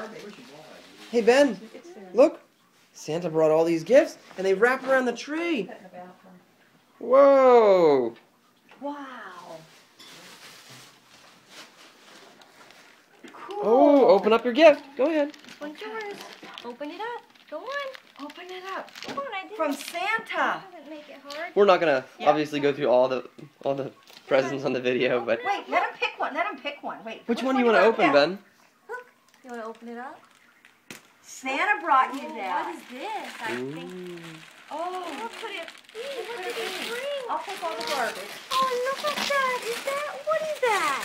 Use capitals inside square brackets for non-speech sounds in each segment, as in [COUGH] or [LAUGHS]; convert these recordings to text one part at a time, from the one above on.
garbage. Hey Ben, look. Santa brought all these gifts and they wrap around the tree. Put it in the bathroom. Whoa. Wow. Cool. Oh, open up your gift. Go ahead. One's yours. Open it up. Go on. Open it up. Come on. I didn't. From Santa. make it hard. We're not gonna Yeah. obviously go through all the all the presents on the video, but Wait, let him pick one. Let him pick one. Wait. which one do you want to open, now? Ben? You want to open it up? Santa brought you Oh, that. What is this? I think. Ooh. Oh, Look at it. Look Look at at it. this ring. I'll take all the garbage. Oh, look at that. Is that? What is that?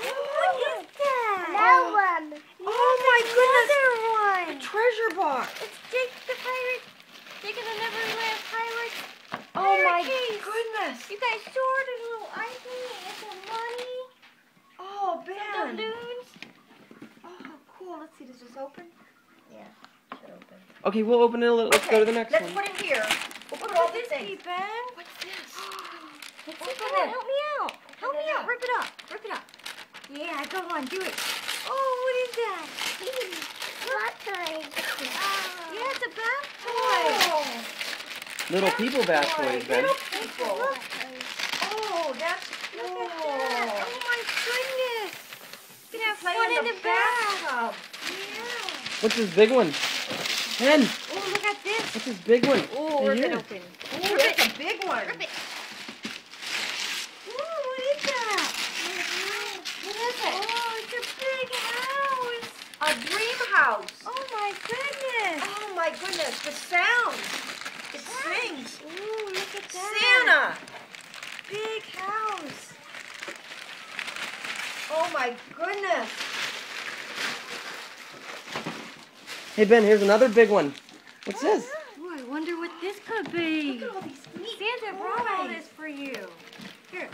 What is that? That oh. one. Oh my goodness. Another A one. treasure box. It's Jake the pirate. Jake and the Neverland Pirates. Oh my Case. goodness. You guys sure there's a little icing and some money, Oh, some Ben. balloons. Oh, cool. Let's see. Does this open? Yeah, should open. Okay, we'll open it a little. Let's go to the next one. Let's put it here. We'll put What all could the this be, things. Ben? What's this? Let's Open see, come on, it. help me out. Help me it out. Rip it up. Rip it up. Yeah, go on, do it. Oh, what is that? What toy? [GASPS] Yeah, it's a bath toy. Oh, Little people bath toys, Ben. little people. Look. Oh, that's Look cool. at that. Oh my goodness. You Play fun in in the the bath. bathtub. Yeah. What's this big one? Ben, Oh, look at this. what's this big one? Oh, Right rip it here. open. Ooh, that's a big one. Rip it. Ooh, what is that? What is it? Oh, it's a big house. A dream house. Oh my goodness. Oh my goodness, the sound. It sings. Ooh, look at that. Santa. Big house. Oh my goodness. Hey Ben, here's another big one. What's this? Ooh, I wonder what this could be. Look at all these neat Santa brought all this for you. Here.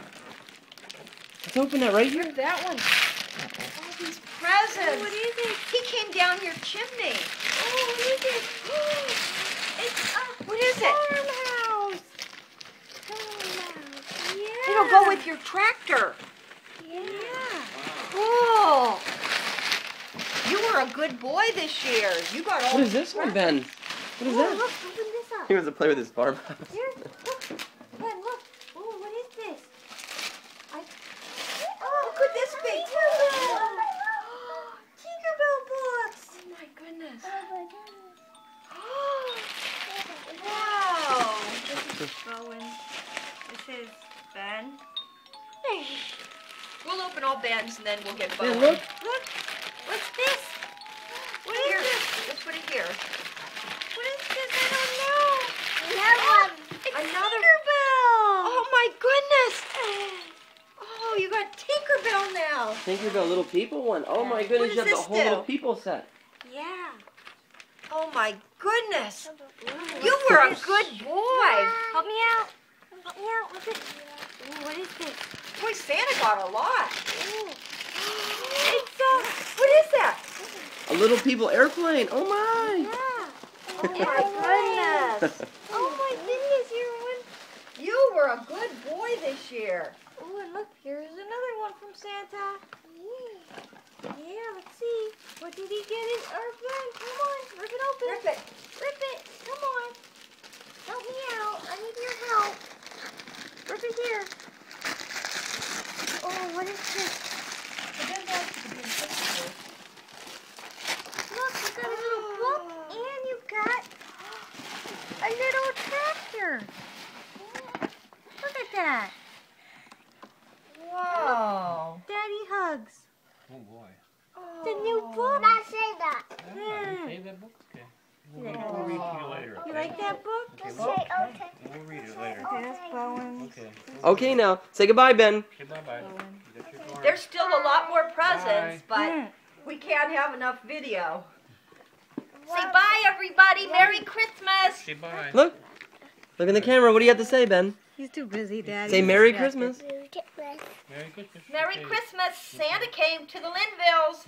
Let's open that right here. Here's that one. All these Oh, presents. what is it? He came down your chimney. Oh, what is it? [GASPS] it's a What is it? farmhouse. Farmhouse. Yeah. It'll go with your tractor. Yeah. Cool. You were a good boy this year. You got all What is this one, Ben? What is Oh, that? look, open this up. He wants to play with his farmhouse. Here, look. Ben, look. Oh, what is this? I... Oh, What could this be? Tinkerbell. [GASPS] Tinkerbell books. Oh my goodness. Oh my goodness. [GASPS] Oh. Wow. This is Bowen. This is Ben. We'll open all Ben's and then we'll get Hey, Bowen. look. Look. What's this? What is Here, this? let's put it here. What is this? I don't know. Another oh, one. It's Another- Tinkerbell. Oh my goodness. [GASPS] Oh, you got Tinkerbell now. Tinkerbell Little People one. Oh my goodness, you have the whole do? Little People set. Yeah. Oh my goodness. You were a good boy. Help me out. Help me out. What's it? Ooh, what is this? Boy, Santa got a lot. Ooh. It's a. What is that? A Little People airplane. Oh Yeah. my. Oh my [LAUGHS] oh, goodness. Oh my goodness, you're one. You were a good boy this year. Oh, and look, here's another one from Santa. Yeah, Yeah, let's see. What did he get in our friend? Come on, rip it open. Rip it. Rip it. Come on. Help me out. I need your help. Rip it here. Oh, what is this? Look, you got a little book and you got a little tractor. Look at that. Wow. Daddy hugs. Oh boy. The new book. Not say that. Hmm. Save that book? Okay. You We'll, like we'll read to you later. You like that book? Okay, Say we'll, okay. we'll read it later. That's Bowen. Okay. Okay, now say goodbye, Ben. Okay, bye bye. You got your card. There's still a lot more presents, but Mm. we can't have enough video. Say bye, everybody. Merry Christmas. Say bye. Look. Look in the camera. What do you have to say, Ben? He's too busy, Daddy. Say Merry Christmas. You get. Merry Christmas. Merry Christmas. Santa came to the Linvilles.